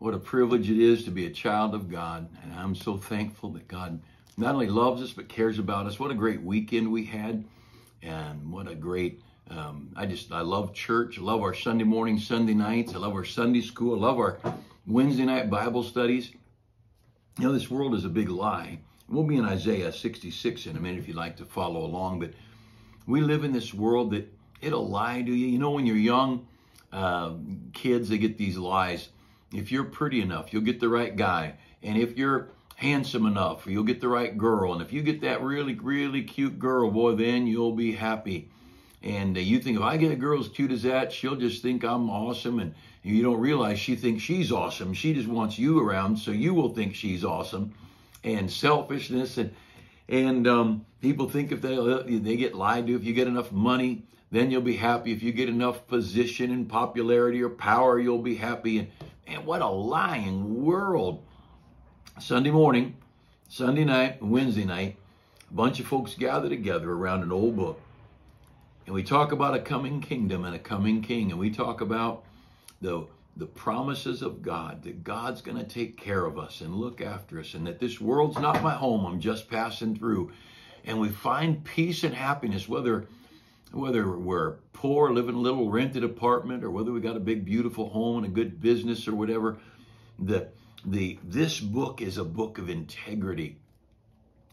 What a privilege it is to be a child of God. And I'm so thankful that God not only loves us, but cares about us. What a great weekend we had. And what a great, um, I just, I love church. I love our Sunday morning, Sunday nights. I love our Sunday school. I love our Wednesday night Bible studies. You know, this world is a big lie. We'll be in Isaiah 66 in a minute if you'd like to follow along. But we live in this world that it'll lie to you. You know, when you're young, uh, kids, they get these lies if you're pretty enough, you'll get the right guy. And if you're handsome enough, you'll get the right girl. And if you get that really, really cute girl, boy, then you'll be happy. And uh, you think, if I get a girl as cute as that, she'll just think I'm awesome. And you don't realize she thinks she's awesome. She just wants you around, so you will think she's awesome. And selfishness and and um, people think if they they get lied to, if you get enough money, then you'll be happy. If you get enough position and popularity or power, you'll be happy. And Man, what a lying world. Sunday morning, Sunday night, Wednesday night, a bunch of folks gather together around an old book. And we talk about a coming kingdom and a coming king. And we talk about the, the promises of God, that God's going to take care of us and look after us, and that this world's not my home. I'm just passing through. And we find peace and happiness, whether whether we're poor, living in a little rented apartment, or whether we got a big, beautiful home and a good business or whatever, the, the, this book is a book of integrity.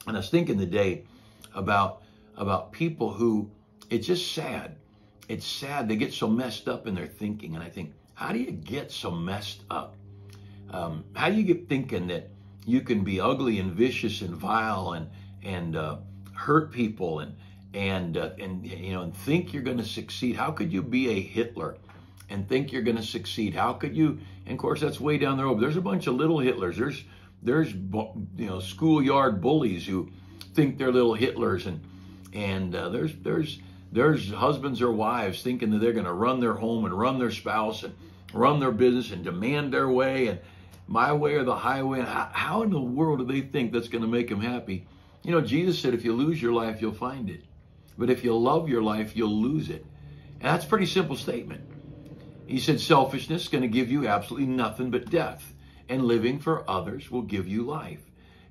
And I was thinking today about, about people who, it's just sad. It's sad. They get so messed up in their thinking. And I think, how do you get so messed up? Um, how do you get thinking that you can be ugly and vicious and vile and, and uh, hurt people and, and uh, and you know and think you're going to succeed. How could you be a hitler and think you're going to succeed? How could you and of course that's way down the road. There's a bunch of little hitlers. There's there's you know schoolyard bullies who think they're little hitlers and and uh, there's there's there's husbands or wives thinking that they're going to run their home and run their spouse and run their business and demand their way and my way or the highway. How, how in the world do they think that's going to make them happy? You know jesus said if you lose your life you'll find it but if you love your life, you'll lose it. And that's a pretty simple statement. He said selfishness is going to give you absolutely nothing but death, and living for others will give you life.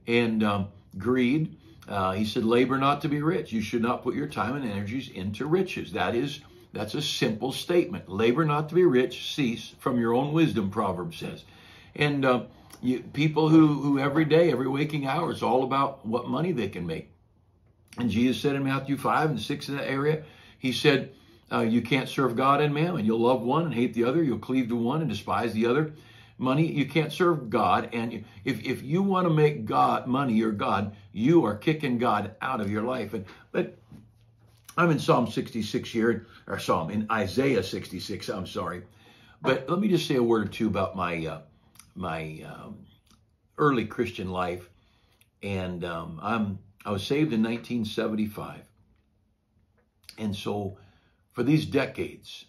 And um, greed, uh, he said, labor not to be rich. You should not put your time and energies into riches. That is, that's a simple statement. Labor not to be rich, cease from your own wisdom, Proverb says. And uh, you, people who, who every day, every waking hour, is all about what money they can make. And Jesus said in Matthew 5 and 6 in that area, he said, uh, you can't serve God and mammon. You'll love one and hate the other. You'll cleave to one and despise the other. Money, you can't serve God. And if, if you want to make God money your God, you are kicking God out of your life. And but I'm in Psalm 66 here, or Psalm in Isaiah 66. I'm sorry, but let me just say a word or two about my uh, my um, early Christian life. And um, I'm I was saved in 1975. And so for these decades,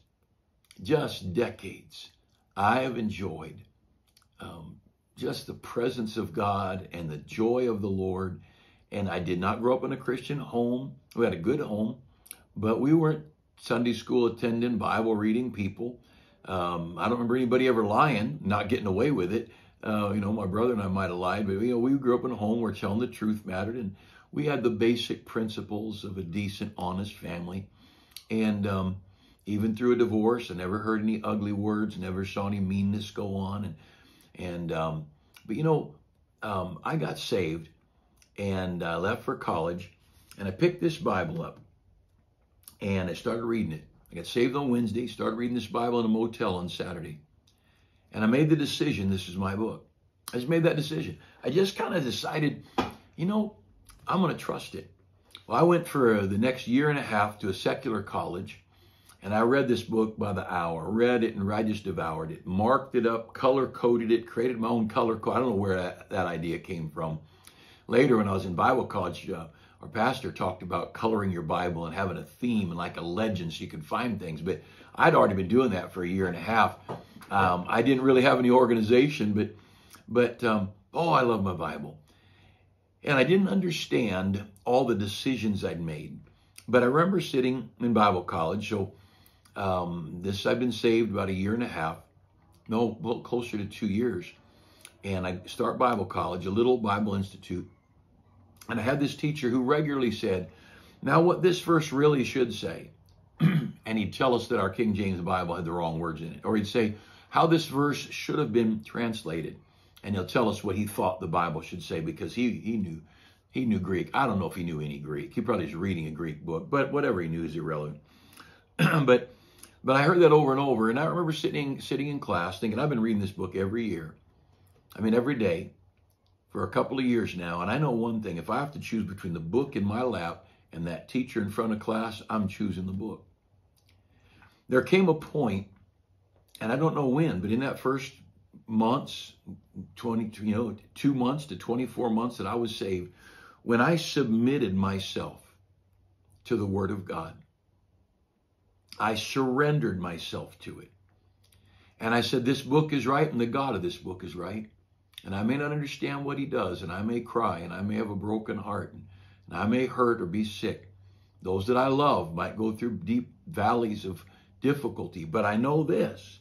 just decades, I have enjoyed um, just the presence of God and the joy of the Lord. And I did not grow up in a Christian home. We had a good home, but we weren't Sunday school attending, Bible reading people. Um, I don't remember anybody ever lying, not getting away with it. Uh, you know, my brother and I might have lied, but you know, we grew up in a home where telling the truth mattered, and we had the basic principles of a decent, honest family. And um, even through a divorce, I never heard any ugly words, never saw any meanness go on. And, and um, but you know, um, I got saved and I left for college, and I picked this Bible up and I started reading it. I got saved on Wednesday, started reading this Bible in a motel on Saturday. And I made the decision this is my book. I just made that decision. I just kind of decided, you know, I'm going to trust it. Well, I went for the next year and a half to a secular college, and I read this book by the hour, read it, and I just devoured it, marked it up, color coded it, created my own color code. I don't know where that, that idea came from. Later, when I was in Bible college, uh, our pastor talked about coloring your Bible and having a theme and like a legend so you could find things. But I'd already been doing that for a year and a half. Um, I didn't really have any organization, but but um, oh, I love my Bible. And I didn't understand all the decisions I'd made. But I remember sitting in Bible college. So um, this, I've been saved about a year and a half. no, well, closer to two years. And I start Bible college, a little Bible institute. And I had this teacher who regularly said, now what this verse really should say, and he'd tell us that our King James Bible had the wrong words in it. Or he'd say how this verse should have been translated. And he'll tell us what he thought the Bible should say because he, he knew he knew Greek. I don't know if he knew any Greek. He probably was reading a Greek book, but whatever he knew is irrelevant. but but I heard that over and over, and I remember sitting sitting in class thinking, I've been reading this book every year. I mean, every day for a couple of years now, and I know one thing: if I have to choose between the book in my lap and that teacher in front of class, I'm choosing the book. There came a point, and I don't know when, but in that first months, 20, you know, two months to 24 months that I was saved, when I submitted myself to the Word of God, I surrendered myself to it. And I said, This book is right, and the God of this book is right. And I may not understand what He does, and I may cry, and I may have a broken heart, and I may hurt or be sick. Those that I love might go through deep valleys of difficulty, but I know this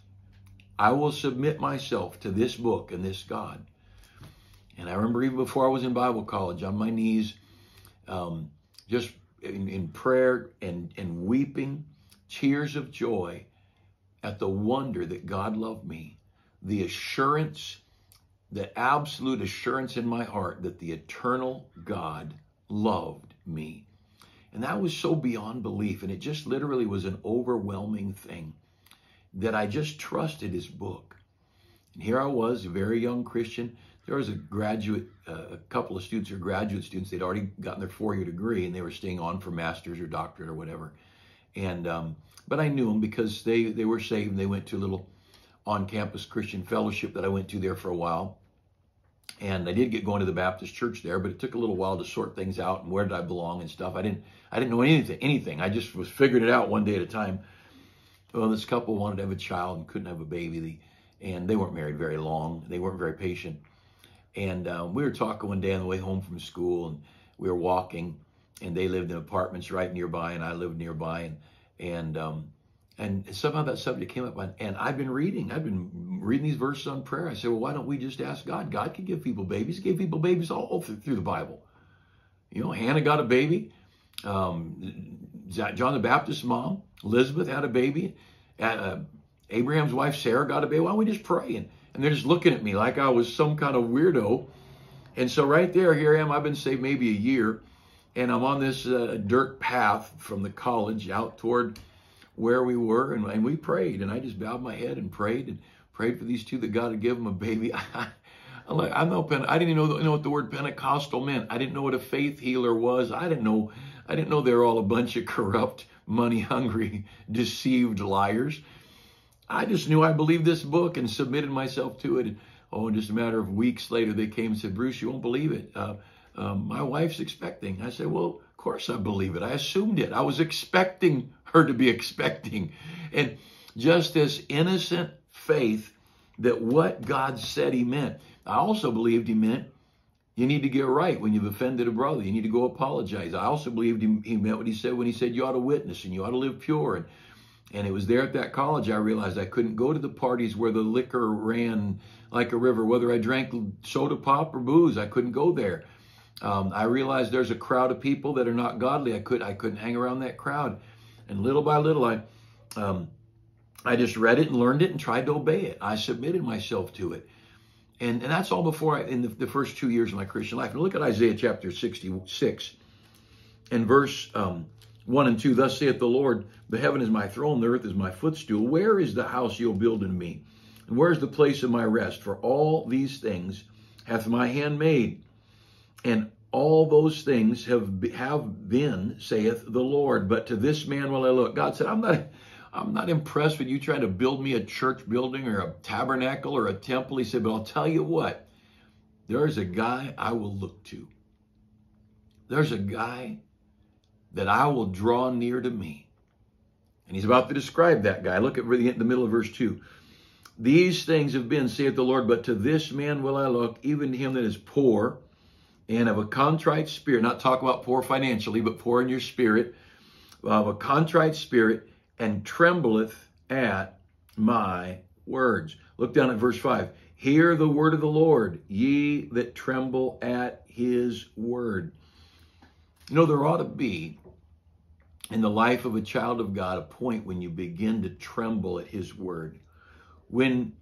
I will submit myself to this book and this God. And I remember even before I was in Bible college, on my knees, um, just in, in prayer and, and weeping, tears of joy at the wonder that God loved me, the assurance, the absolute assurance in my heart that the eternal God loved me. And that was so beyond belief. And it just literally was an overwhelming thing that I just trusted his book. And here I was, a very young Christian. There was a graduate, uh, a couple of students or graduate students. They'd already gotten their four-year degree, and they were staying on for master's or doctorate or whatever. And um, but I knew them because they they were saved. And they went to a little on-campus Christian fellowship that I went to there for a while. And I did get going to the Baptist church there, but it took a little while to sort things out and where did I belong and stuff. I didn't I didn't know anything anything. I just was figuring it out one day at a time. Well, this couple wanted to have a child and couldn't have a baby. and they weren't married very long. They weren't very patient. And uh, we were talking one day on the way home from school, and we were walking, and they lived in apartments right nearby, and I lived nearby, and and um, and somehow that subject came up, and I've been reading, I've been reading these verses on prayer. I said, well, why don't we just ask God? God can give people babies. He gave people babies all through the Bible. You know, Hannah got a baby. Um, John the Baptist's mom, Elizabeth, had a baby. Uh, Abraham's wife, Sarah, got a baby. Why don't we just pray? And, and they're just looking at me like I was some kind of weirdo. And so right there, here I am. I've been saved maybe a year. And I'm on this uh, dirt path from the college out toward where we were. And, and we prayed. And I just bowed my head and prayed and prayed for these two that God would give them a baby. I'm like, I'm no I didn't even know, know what the word Pentecostal meant. I didn't know what a faith healer was. I didn't know I didn't know they were all a bunch of corrupt, money hungry, deceived liars. I just knew I believed this book and submitted myself to it. Oh, and just a matter of weeks later, they came and said, Bruce, you won't believe it. Uh, um, my wife's expecting. I said, well, of course I believe it. I assumed it. I was expecting her to be expecting. And just this innocent faith that what God said he meant. I also believed he meant you need to get right when you've offended a brother. You need to go apologize. I also believed he, he meant what he said when he said you ought to witness and you ought to live pure. And, and it was there at that college I realized I couldn't go to the parties where the liquor ran like a river, whether I drank soda pop or booze. I couldn't go there. Um, I realized there's a crowd of people that are not godly. I could I couldn't hang around that crowd. And little by little, I um, I just read it and learned it and tried to obey it. I submitted myself to it. And, and that's all before I, in the, the first two years of my Christian life. And look at Isaiah chapter 66 and verse um, 1 and 2. Thus saith the Lord, the heaven is my throne, the earth is my footstool. Where is the house you'll build in me? And where is the place of my rest? For all these things hath my hand made. And all those things have, have been, saith the Lord. But to this man will I look. God said, I'm not I'm not impressed with you trying to build me a church building or a tabernacle or a temple. He said, but I'll tell you what, there's a guy I will look to. There's a guy that I will draw near to me. And he's about to describe that guy. Look at the middle of verse 2. These things have been, saith the Lord, but to this man will I look, even to him that is poor and of a contrite spirit. Not talk about poor financially, but poor in your spirit. Of a contrite spirit and trembleth at my words. Look down at verse 5. Hear the word of the Lord, ye that tremble at his word. You know, there ought to be in the life of a child of God a point when you begin to tremble at his word. When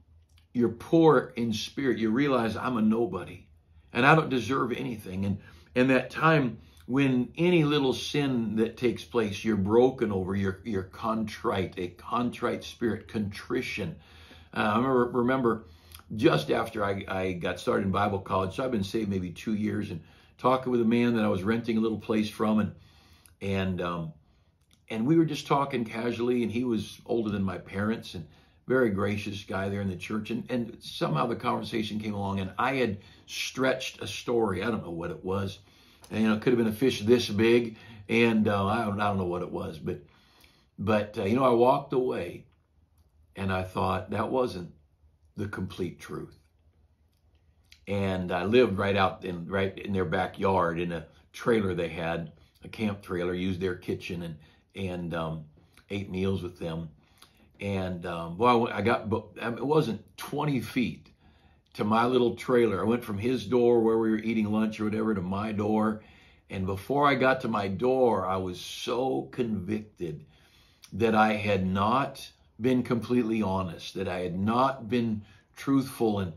you're poor in spirit, you realize I'm a nobody and I don't deserve anything. And and that time when any little sin that takes place, you're broken over, you're, you're contrite, a contrite spirit, contrition. Uh, I remember, remember just after I, I got started in Bible college, so I've been saved maybe two years, and talking with a man that I was renting a little place from, and and um, and we were just talking casually, and he was older than my parents, and very gracious guy there in the church, and and somehow the conversation came along, and I had stretched a story. I don't know what it was, and you know, it could have been a fish this big, and uh, I don't I don't know what it was, but but uh, you know, I walked away, and I thought that wasn't the complete truth. And I lived right out in right in their backyard in a trailer they had, a camp trailer, used their kitchen and and um, ate meals with them. And um, well, I got—but it wasn't 20 feet to my little trailer. I went from his door where we were eating lunch or whatever to my door. And before I got to my door, I was so convicted that I had not been completely honest, that I had not been truthful. And,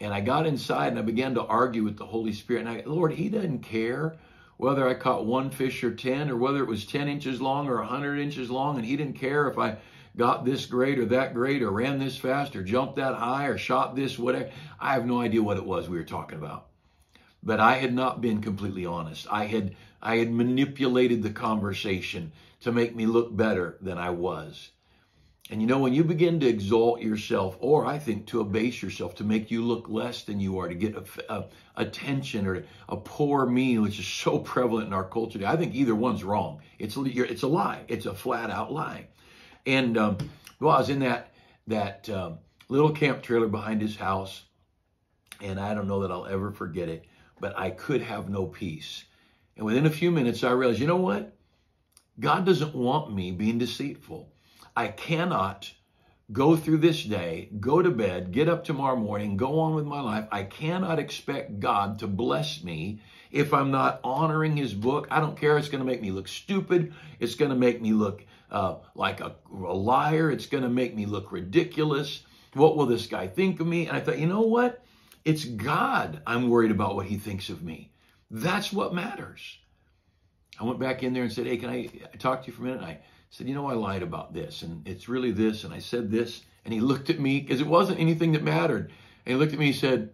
and I got inside and I began to argue with the Holy Spirit. And I, Lord, He doesn't care whether I caught one fish or 10 or whether it was 10 inches long or 100 inches long. And He didn't care if I got this great or that great or ran this fast or jumped that high or shot this, whatever. I have no idea what it was we were talking about. But I had not been completely honest. I had I had manipulated the conversation to make me look better than I was. And you know, when you begin to exalt yourself, or I think to abase yourself, to make you look less than you are, to get a, a, attention or a poor me, which is so prevalent in our culture I think either one's wrong. It's it's a lie. It's a flat out lie. And um, well, I was in that that um, little camp trailer behind his house, and I don't know that I'll ever forget it. But I could have no peace. And within a few minutes, I realized, you know what? God doesn't want me being deceitful. I cannot go through this day, go to bed, get up tomorrow morning, go on with my life. I cannot expect God to bless me if I'm not honoring his book. I don't care. It's going to make me look stupid. It's going to make me look uh, like a, a liar. It's going to make me look ridiculous. What will this guy think of me? And I thought, you know what? It's God I'm worried about what he thinks of me. That's what matters. I went back in there and said, hey, can I talk to you for a minute? And I said, you know, I lied about this and it's really this. And I said this. And he looked at me because it wasn't anything that mattered. And he looked at me and said,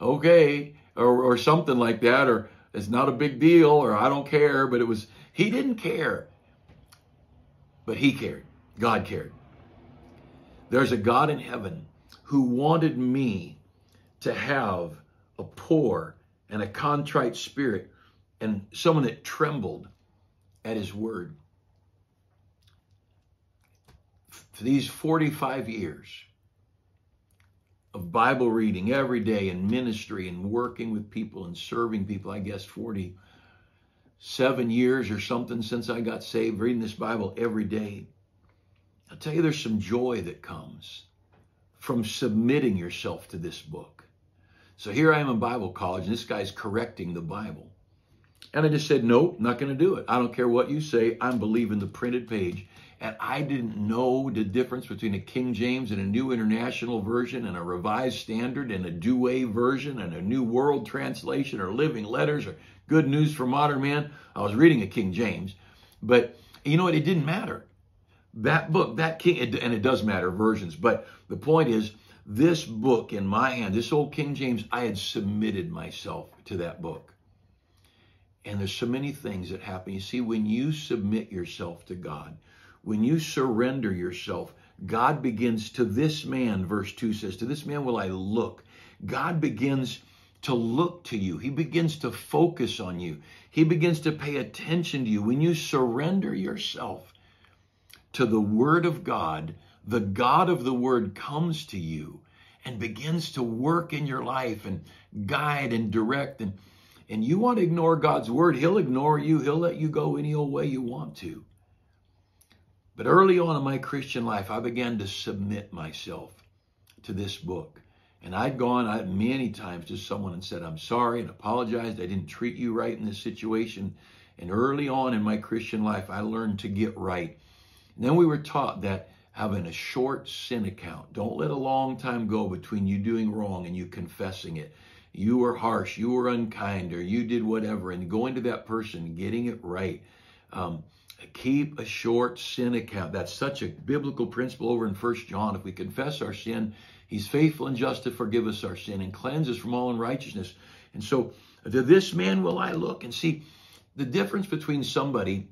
okay, or, or something like that, or it's not a big deal, or I don't care. But it was, he didn't care. But he cared. God cared. There's a God in heaven who wanted me to have a poor and a contrite spirit and someone that trembled at his word. For these 45 years of Bible reading every day and ministry and working with people and serving people, I guess 40 seven years or something since I got saved, reading this Bible every day. I'll tell you, there's some joy that comes from submitting yourself to this book. So here I am in Bible college, and this guy's correcting the Bible. And I just said, nope, not going to do it. I don't care what you say. I'm believing the printed page. And I didn't know the difference between a King James and a New International Version and a Revised Standard and a Douay version and a New World Translation or Living Letters or Good News for Modern Man. I was reading a King James, but you know what? It didn't matter. That book, that King, and it does matter versions, but the point is, this book in my hand, this old King James, I had submitted myself to that book. And there's so many things that happen. You see, when you submit yourself to God, when you surrender yourself, God begins to this man, verse 2 says, To this man will I look. God begins to look to you. He begins to focus on you. He begins to pay attention to you. When you surrender yourself to the Word of God, the God of the Word comes to you and begins to work in your life and guide and direct. And, and you want to ignore God's Word, He'll ignore you. He'll let you go any old way you want to. But early on in my Christian life, I began to submit myself to this book. And I'd gone I, many times to someone and said, I'm sorry and apologized. I didn't treat you right in this situation. And early on in my Christian life, I learned to get right. And then we were taught that having a short sin account, don't let a long time go between you doing wrong and you confessing it. You were harsh, you were unkind, or you did whatever, and going to that person, getting it right. Um, keep a short sin account. That's such a biblical principle over in First John. If we confess our sin, He's faithful and just to forgive us our sin and cleanse us from all unrighteousness. And so, to this man will I look and see the difference between somebody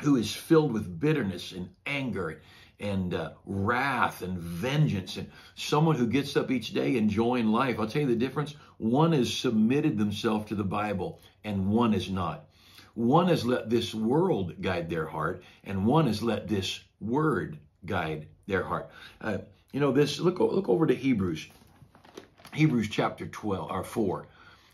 who is filled with bitterness and anger and uh, wrath and vengeance and someone who gets up each day enjoying life. I'll tell you the difference. One has submitted themselves to the Bible and one is not. One has let this world guide their heart and one has let this word guide their heart. Uh, you know this. Look look over to Hebrews. Hebrews chapter 12 or 4.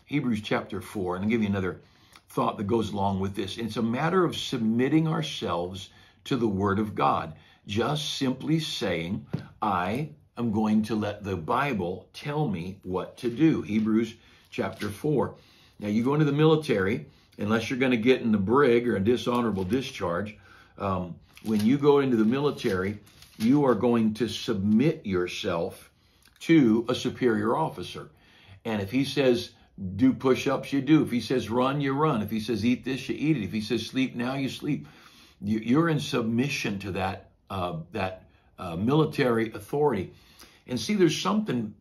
Hebrews chapter 4 and I'll give you another thought that goes along with this. It's a matter of submitting ourselves to the word of God. Just simply saying, I am going to let the Bible tell me what to do. Hebrews chapter 4. Now, you go into the military, unless you're going to get in the brig or a dishonorable discharge, um, when you go into the military, you are going to submit yourself to a superior officer. And if he says, do push ups, you do. If he says run, you run. If he says eat this, you eat it. If he says sleep now, you sleep. You're in submission to that, uh, that uh, military authority. And see, there's something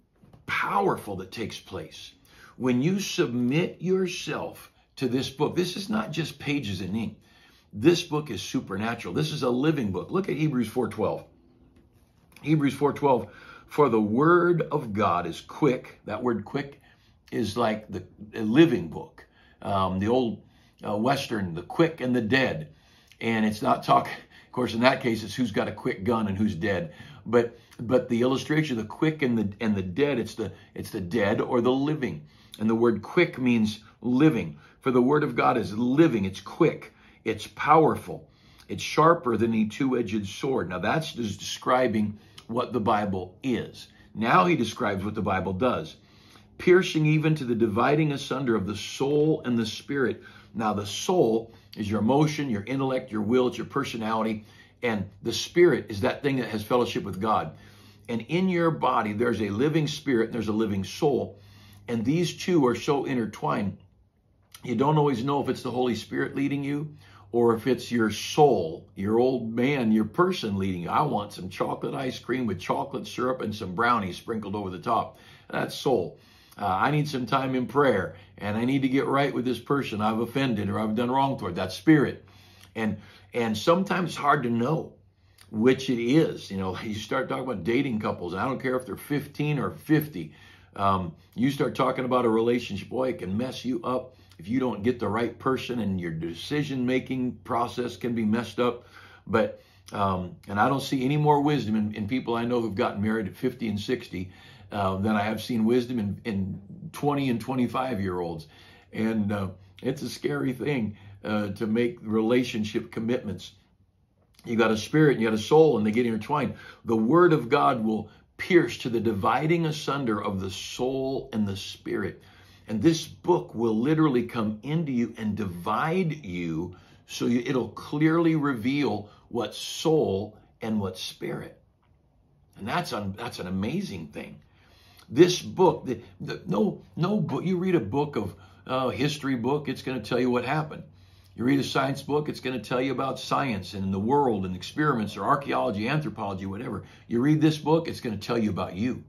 powerful that takes place when you submit yourself to this book. This is not just pages in ink. This book is supernatural. This is a living book. Look at Hebrews 4:12. Hebrews 4:12, for the word of God is quick. That word quick is like the living book. Um, the old uh, Western, the quick and the dead. And it's not talk, of course, in that case, it's who's got a quick gun and who's dead. But but the illustration, the quick and the and the dead, it's the it's the dead or the living. And the word quick means living. For the word of God is living, it's quick, it's powerful, it's sharper than a two-edged sword. Now that's just describing what the Bible is. Now he describes what the Bible does, piercing even to the dividing asunder of the soul and the spirit. Now, the soul is your emotion, your intellect, your will, it's your personality, and the spirit is that thing that has fellowship with God. And in your body, there's a living spirit and there's a living soul. And these two are so intertwined. You don't always know if it's the Holy Spirit leading you or if it's your soul, your old man, your person leading you. I want some chocolate ice cream with chocolate syrup and some brownies sprinkled over the top. That's soul. Uh, I need some time in prayer and I need to get right with this person I've offended or I've done wrong toward. That's spirit. And and sometimes it's hard to know which it is. You know, you start talking about dating couples, I don't care if they're 15 or 50. Um, you start talking about a relationship, boy, it can mess you up if you don't get the right person and your decision making process can be messed up. But, um, and I don't see any more wisdom in, in, people I know who've gotten married at 50 and 60 uh, than I have seen wisdom in, in 20 and 25 year olds. And uh, it's a scary thing uh, to make relationship commitments. You got a spirit and you got a soul, and they get intertwined. The Word of God will pierce to the dividing asunder of the soul and the spirit. And this book will literally come into you and divide you so you, it'll clearly reveal what soul and what spirit. And that's, un, that's an amazing thing. This book, the, the, no, no book, you read a book of uh, history book, it's going to tell you what happened. You read a science book, it's going to tell you about science and the world and experiments or archaeology, anthropology, whatever. You read this book, it's going to tell you about you.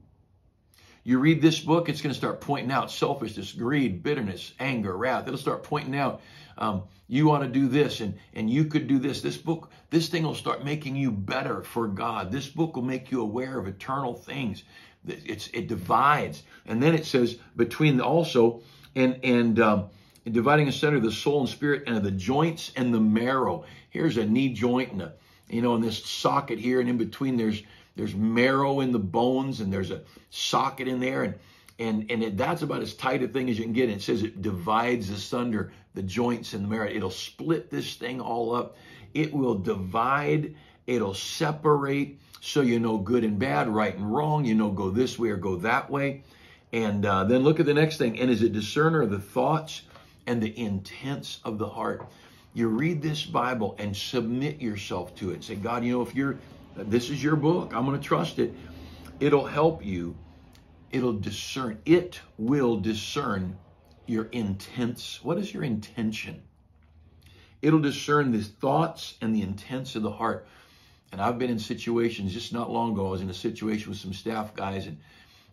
You read this book, it's going to start pointing out selfishness, greed, bitterness, anger, wrath. It'll start pointing out um, you want to do this and, and you could do this. This book, this thing will start making you better for God. This book will make you aware of eternal things. It's, it divides. And then it says between also, and, and, um, dividing asunder the soul and spirit and the joints and the marrow. Here's a knee joint and a, you know, in this socket here, and in between there's there's marrow in the bones and there's a socket in there and and and it, that's about as tight a thing as you can get. And it says it divides asunder the joints and the marrow. It'll split this thing all up. It will divide It'll separate so you know good and bad, right and wrong. You know go this way or go that way. And uh, then look at the next thing. And is a discerner of the thoughts and the intents of the heart. You read this Bible and submit yourself to it. Say, God, you know, if you're, this is your book, I'm going to trust it. It'll help you. It'll discern. It will discern your intents. What is your intention? It'll discern the thoughts and the intents of the heart. And I've been in situations just not long ago. I was in a situation with some staff guys, and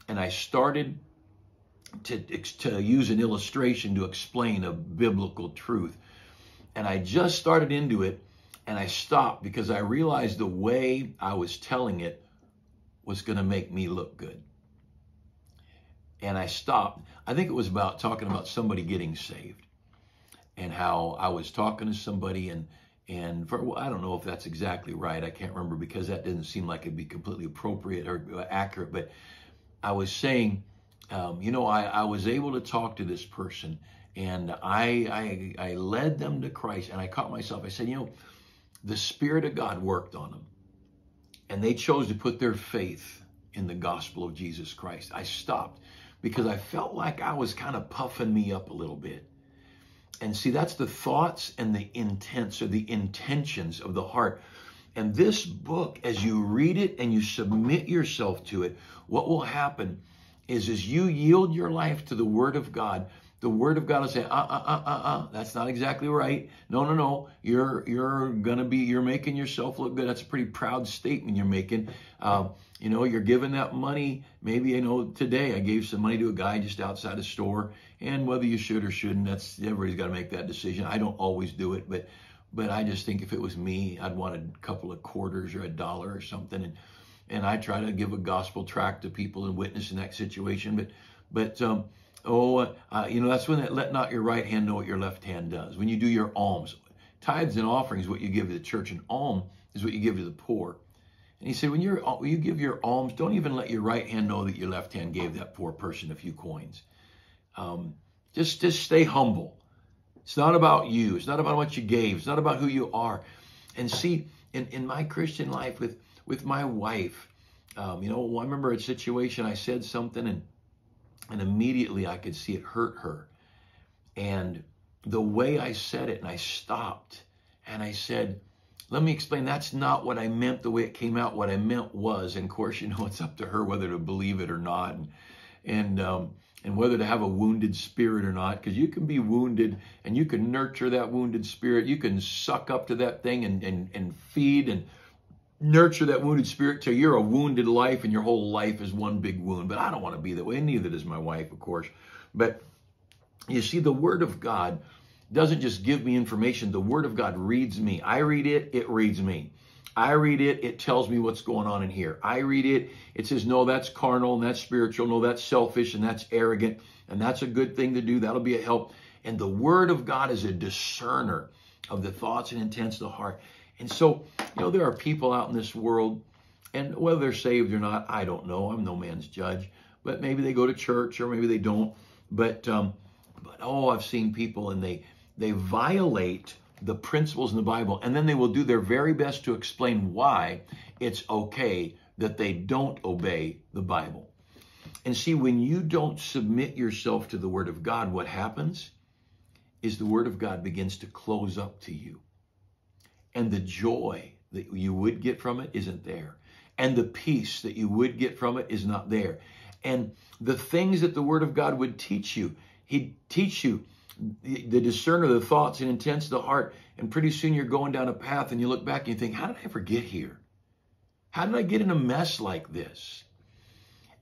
and I started to, to use an illustration to explain a biblical truth. And I just started into it and I stopped because I realized the way I was telling it was going to make me look good. And I stopped. I think it was about talking about somebody getting saved and how I was talking to somebody and and for, well, I don't know if that's exactly right. I can't remember because that didn't seem like it'd be completely appropriate or accurate. But I was saying um, you know, I, I was able to talk to this person and I, I, I led them to Christ and I caught myself. I said, you know, the Spirit of God worked on them and they chose to put their faith in the gospel of Jesus Christ. I stopped because I felt like I was kind of puffing me up a little bit. And see, that's the thoughts and the intents or the intentions of the heart. And this book, as you read it and you submit yourself to it, what will happen is as you yield your life to the Word of God, the Word of God will say, uh, uh, uh, uh, uh, that's not exactly right. No, no, no. You're you're gonna be you're making yourself look good. That's a pretty proud statement you're making. Um, you know, you're giving that money. Maybe you know today I gave some money to a guy just outside a store, and whether you should or shouldn't, that's everybody's got to make that decision. I don't always do it, but but I just think if it was me, I'd want a couple of quarters or a dollar or something, and and I try to give a gospel tract to people and witness in that situation. But, but um, oh, uh, you know, that's when that let not your right hand know what your left hand does. When you do your alms, tithes and offerings, what you give to the church, and alm is what you give to the poor. And he said, when you're when you give your alms, don't even let your right hand know that your left hand gave that poor person a few coins. Um, just just stay humble. It's not about you. It's not about what you gave. It's not about who you are. And see, in, in my Christian life with with my wife. Um, you know, I remember a situation I said something and and immediately I could see it hurt her. And the way I said it, and I stopped and I said, let me explain. That's not what I meant the way it came out. What I meant was, and of course, you know, it's up to her whether to believe it or not. And, and, um, and whether to have a wounded spirit or not, because you can be wounded and you can nurture that wounded spirit. You can suck up to that thing and, and, and feed and nurture that wounded spirit till you're a wounded life and your whole life is one big wound. But I don't want to be that way. Neither does my wife, of course. But you see, the Word of God doesn't just give me information. The Word of God reads me. I read it, it reads me. I read it, it tells me what's going on in here. I read it, it says, no, that's carnal and that's spiritual. No, that's selfish and that's arrogant. And that's a good thing to do. That'll be a help. And the Word of God is a discerner of the thoughts and intents of the heart. And so, you know, there are people out in this world, and whether they're saved or not, I don't know. I'm no man's judge. But maybe they go to church or maybe they don't. But um, but oh, I've seen people and they they violate the principles in the Bible, and then they will do their very best to explain why it's okay that they don't obey the Bible. And see, when you don't submit yourself to the Word of God, what happens is the Word of God begins to close up to you and the joy that you would get from it isn't there. And the peace that you would get from it is not there. And the things that the Word of God would teach you, He'd teach you the discerner of the thoughts and intents of the heart. And pretty soon you're going down a path and you look back and you think, how did I ever get here? How did I get in a mess like this?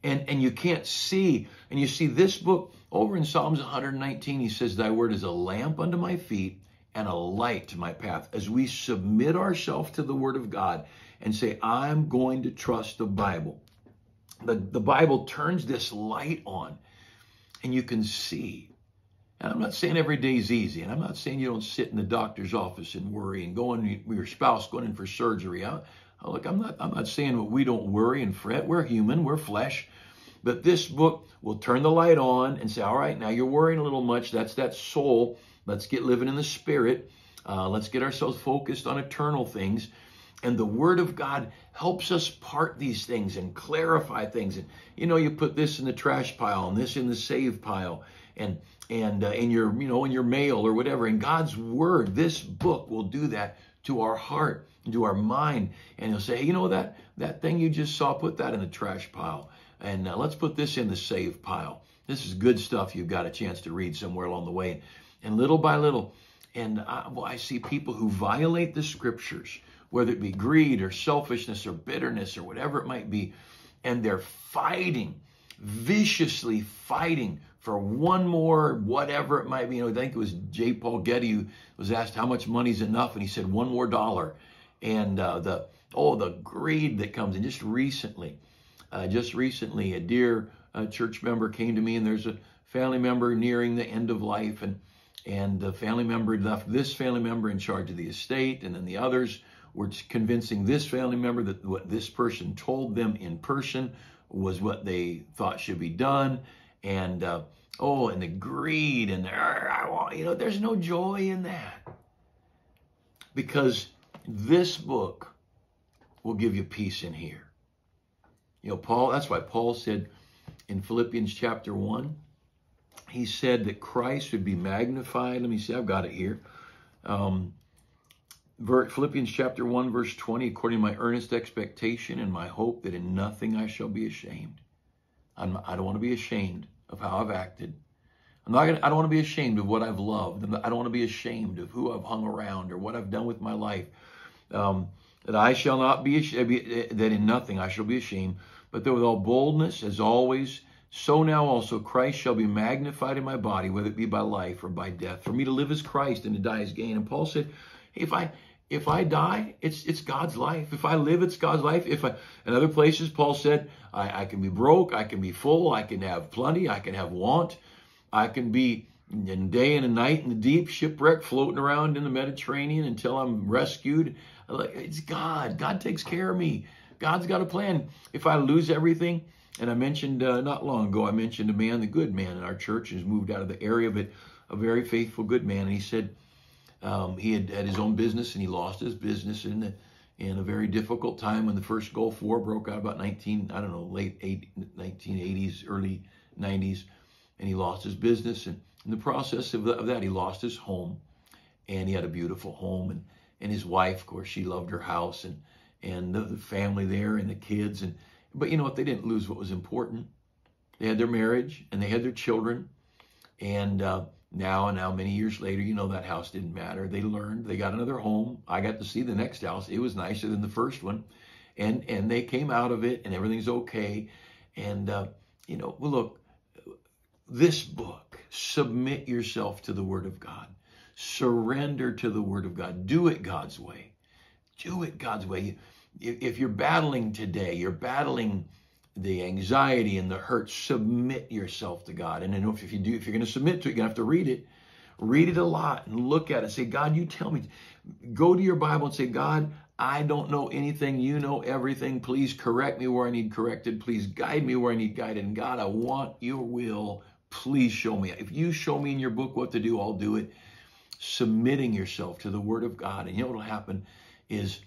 And, and you can't see. And you see this book over in Psalms 119, he says, Thy word is a lamp unto my feet and a light to my path. As we submit ourselves to the Word of God and say, I'm going to trust the Bible, the, the Bible turns this light on and you can see. And I'm not saying every day is easy, and I'm not saying you don't sit in the doctor's office and worry and going with your spouse going in for surgery. I, I, look, I'm not I'm not saying we don't worry and fret. We're human, we're flesh. But this book will turn the light on and say, all right, now you're worrying a little much. That's that soul Let's get living in the spirit. Uh, let's get ourselves focused on eternal things. And the Word of God helps us part these things and clarify things. And you know, you put this in the trash pile and this in the save pile, and and uh, in your you know in your mail or whatever. And God's Word, this book will do that to our heart, to our mind, and He'll say, hey, you know that that thing you just saw, put that in the trash pile, and uh, let's put this in the save pile. This is good stuff. You've got a chance to read somewhere along the way, and little by little. And I, well, I see people who violate the scriptures whether it be greed or selfishness or bitterness or whatever it might be, and they're fighting, viciously fighting for one more, whatever it might be. You know, I think it was J. Paul Getty who was asked how much money's enough, and he said one more dollar. And uh, the oh, the greed that comes. And just recently, uh, just recently, a dear uh, church member came to me, and there's a family member nearing the end of life, and and the family member left this family member in charge of the estate, and then the others were convincing this family member that what this person told them in person was what they thought should be done. And uh, oh, and the greed and the, I want, you know, there's no joy in that. Because this book will give you peace in here. You know, Paul, that's why Paul said in Philippians chapter 1, he said that Christ would be magnified. Let me see, I've got it here. Um, Philippians chapter 1, verse 20, according to my earnest expectation and my hope that in nothing I shall be ashamed. I'm, I do not want to be ashamed of how I've acted. I'm not gonna, I don't want to be ashamed of what I've loved. I don't want to be ashamed of who I've hung around or what I've done with my life. Um, that I shall not be ashamed, that in nothing I shall be ashamed, but that with all boldness, as always, so now also Christ shall be magnified in my body, whether it be by life or by death. For me to live as Christ and to die as gain. And Paul said, if I if I die, it's it's God's life. If I live, it's God's life. If I in other places, Paul said, I, I can be broke, I can be full, I can have plenty, I can have want, I can be in day and a night in the deep, shipwreck, floating around in the Mediterranean until I'm rescued. It's God. God takes care of me. God's got a plan. If I lose everything, and I mentioned uh, not long ago, I mentioned a man, the good man in our church, has moved out of the area, but a very faithful, good man, and he said um, he had had his own business and he lost his business in the, in a very difficult time when the first Gulf War broke out about 19, I don't know, late eight, 1980s, early 90s, and he lost his business. And in the process of, the, of that, he lost his home, and he had a beautiful home, and and his wife, of course, she loved her house and and the, the family there and the kids, and but you know what? They didn't lose what was important. They had their marriage and they had their children, and uh, now and now many years later you know that house didn't matter. They learned. They got another home. I got to see the next house. It was nicer than the first one. And and they came out of it and everything's okay. And uh, you know well look this book submit yourself to the word of god. Surrender to the word of god. Do it god's way. Do it god's way if you're battling today you're battling the anxiety and the hurt, submit yourself to God. And then if you do, if you're going to submit to it, you're going to have to read it. Read it a lot and look at it. Say, God, you tell me. Go to your Bible and say, God, I don't know anything. You know everything. Please correct me where I need corrected. Please guide me where I need guided. And God, I want your will. Please show me. If you show me in your book what to do, I'll do it. Submitting yourself to the word of God. And you know what will happen is,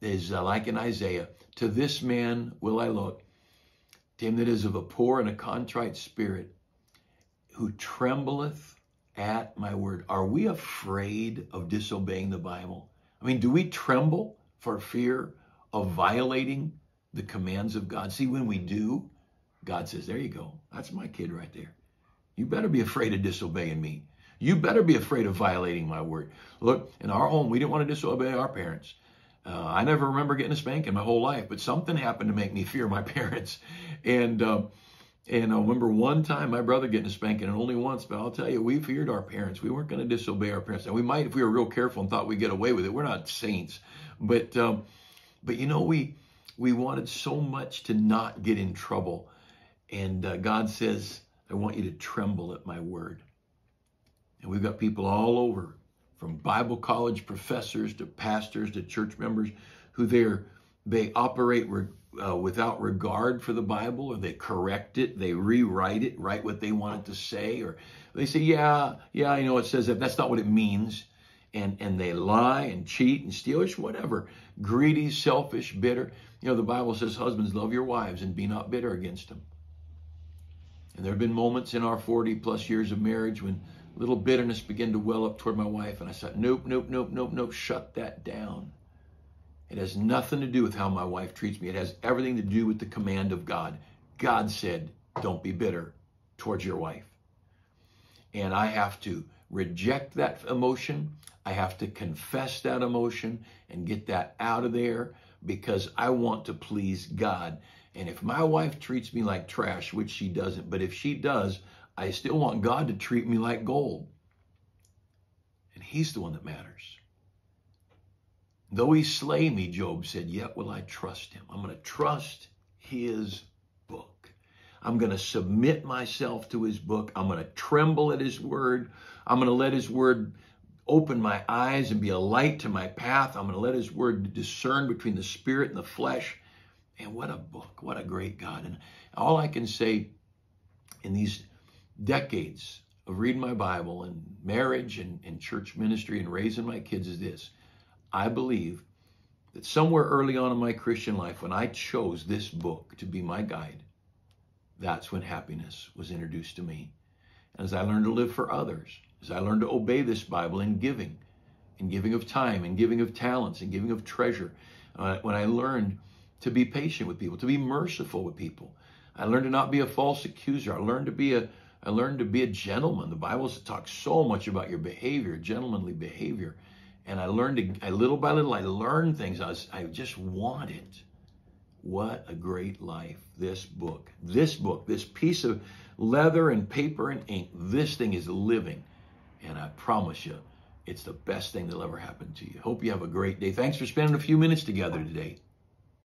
is uh, like in Isaiah, to this man will I look to him that is of a poor and a contrite spirit, who trembleth at my word. Are we afraid of disobeying the Bible? I mean, do we tremble for fear of violating the commands of God? See, when we do, God says, There you go. That's my kid right there. You better be afraid of disobeying me. You better be afraid of violating my word. Look, in our home, we didn't want to disobey our parents. Uh, I never remember getting a spanking my whole life, but something happened to make me fear my parents. And uh, and I remember one time my brother getting a spanking, and only once. But I'll tell you, we feared our parents. We weren't going to disobey our parents, and we might if we were real careful and thought we'd get away with it. We're not saints, but um, but you know we we wanted so much to not get in trouble, and uh, God says, "I want you to tremble at my word." And we've got people all over from Bible college professors to pastors to church members who they're, they operate re, uh, without regard for the Bible or they correct it, they rewrite it, write what they want it to say, or they say, yeah, yeah, I know it says that. That's not what it means. and, and they lie and cheat and steal, or whatever. Greedy, selfish, bitter. You know, the Bible says, Husbands, love your wives and be not bitter against them. And there have been moments in our 40 plus years of marriage when little bitterness began to well up toward my wife. And I said, Nope, nope, nope, nope, nope, shut that down. It has nothing to do with how my wife treats me. It has everything to do with the command of God. God said, Don't be bitter towards your wife. And I have to reject that emotion. I have to confess that emotion and get that out of there because I want to please God. And if my wife treats me like trash, which she doesn't, but if she does, I still want God to treat me like gold. And He's the one that matters. Though He slay me, Job said, yet will I trust Him. I'm going to trust His book. I'm going to submit myself to His book. I'm going to tremble at His word. I'm going to let His word open my eyes and be a light to my path. I'm going to let His word discern between the spirit and the flesh. And what a book. What a great God. And all I can say in these decades of reading my Bible and marriage and, and church ministry and raising my kids is this. I believe that somewhere early on in my Christian life, when I chose this book to be my guide, that's when happiness was introduced to me. And as I learned to live for others, as I learned to obey this Bible in giving, in giving of time, in giving of talents, in giving of treasure, uh, when I learned to be patient with people, to be merciful with people, I learned to not be a false accuser. I learned to be a I learned to be a gentleman. The Bible talks so much about your behavior, gentlemanly behavior. And I learned to, I, little by little, I learned things. I, was, I just wanted. What a great life. This book, this book, this piece of leather and paper and ink, this thing is living. And I promise you, it's the best thing that'll ever happen to you. Hope you have a great day. Thanks for spending a few minutes together today.